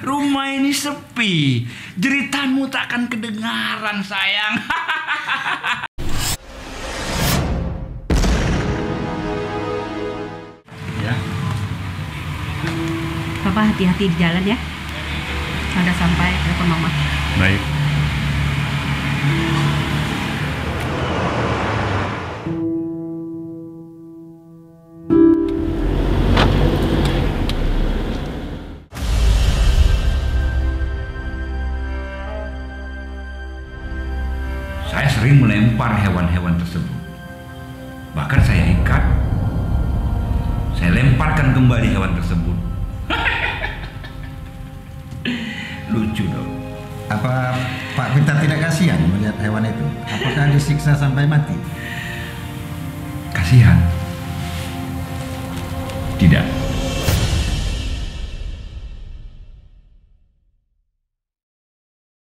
Rumah ini sepi. Jeritanmu tak akan kedengaran, sayang. ya. Papa hati-hati di jalan ya. Ada sampai telepon mama. Baik. Saya sering melempar hewan-hewan tersebut. Bahkan saya ikat. Saya lemparkan kembali hewan tersebut. Lucu dong. Apa Pak Pintar tidak kasihan melihat hewan itu? Apakah disiksa sampai mati? Kasihan. Tidak.